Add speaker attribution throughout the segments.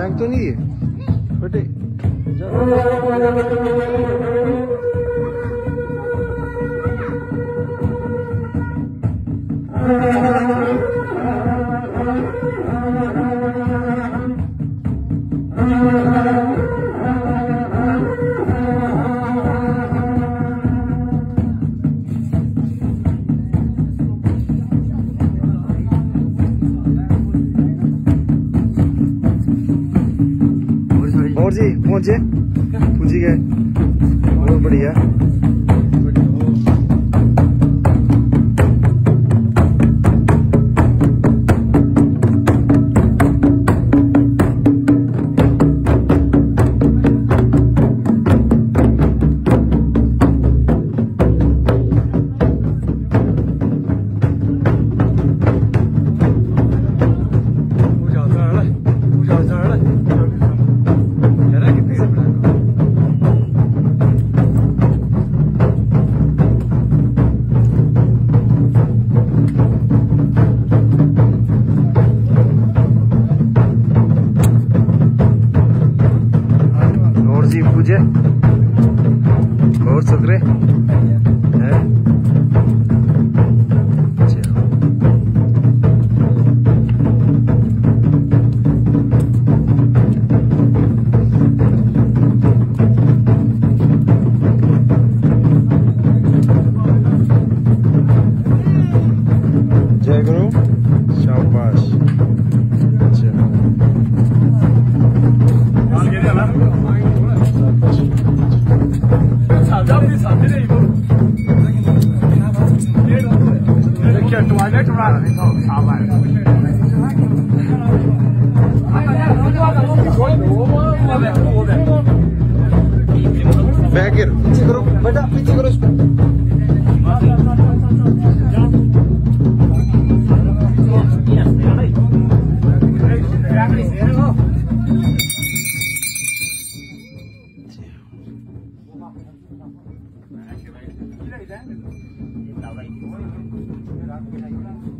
Speaker 1: Thank you. Put it. और जी पहुँचे। पहुँची गए। बहुत बढ़िया। बैग गिर पीछे करो बेटा पीछे करो इसको लाम बेटा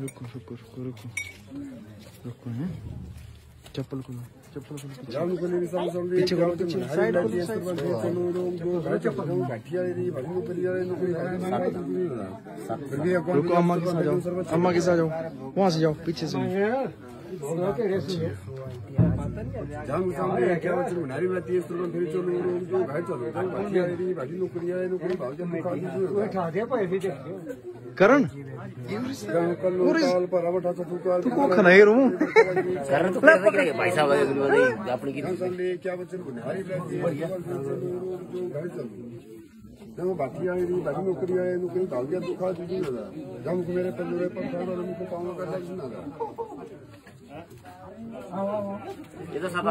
Speaker 1: रुको रुको रुको रुको। रुको हैं? चप्पल खोलो चप्पल खोलो पीछे। खोलो पीछे। साइड खोलो साइड रुको अम्मा के साथ जाओ अम्मा के साथ जाओ। वहाँ से जाओ पीछे से।
Speaker 2: जाम सामने क्या बच्चे नारी में तीस रुपए फिर चलो जो घर चलो बाकी आई बाकी नौकरी आई नौकरी भाव जब मुखा
Speaker 1: करण?
Speaker 2: तो तू
Speaker 1: तू खनाई रू
Speaker 3: कारण तो कैसे करेंगे भाई साहब अगर की
Speaker 2: क्या बच्चे नारी में जो घर चलो जब बाकी आई रही बाकी नौकरी आई नौकरी भाव जब दुखा दीदी जब मेरे पर मेरे पर सारा पाऊँगा कर लगना
Speaker 3: ये तो सादा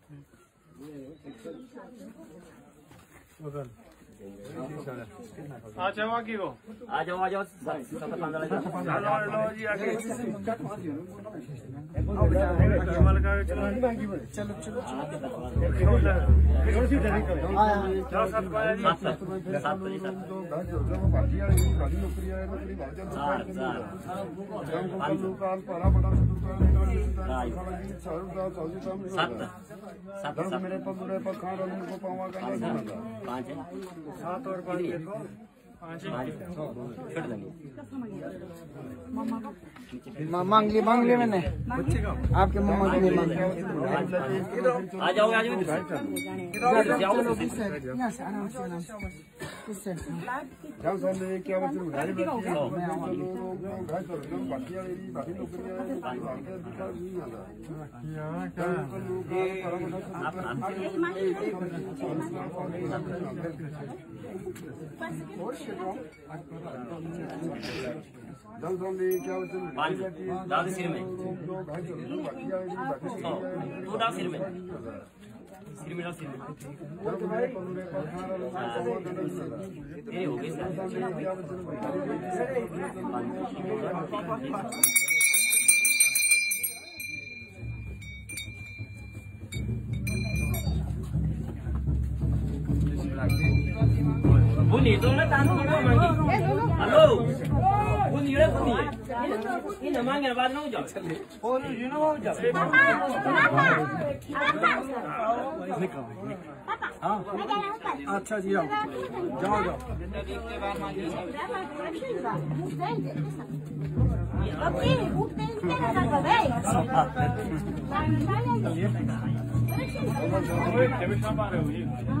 Speaker 1: ना पाना
Speaker 4: आ जाओ आगे को
Speaker 3: आ जाओ आ जाओ सब
Speaker 4: लो जी आगे चलो चलो चलो चलो सब पाया जी
Speaker 3: सात सात
Speaker 2: मेरे पर मेरे पर खा रहा को पावा का नहीं
Speaker 3: है।
Speaker 4: सात और पाँच देखो
Speaker 1: मांग ली मैंने आपके मामा के लिए मांग
Speaker 3: आ जाओ आ जाओ जाओ
Speaker 1: यहाँ से आराम से आराम से इससे
Speaker 2: जब सामने क्या बच्चे गाड़ी है। जब सामने क्या बच्चे
Speaker 3: पाँच डाल दे सिर में तू डाल सिर में सिर में डाल सिर में
Speaker 2: जब मेरे पर मेरे पर खा रहा को पावा का नहीं आता
Speaker 3: ये हो गई सर
Speaker 2: क्या बच्चे
Speaker 3: bunyi itu na tanu ko mangi halo bunyi re bunyi ini namanya ba no jo
Speaker 1: और यू नो वो जा अच्छा जी आओ जाओ जाओ
Speaker 4: ये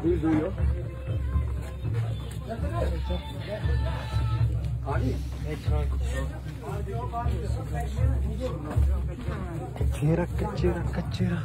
Speaker 1: Please do your. Kacera, kacera.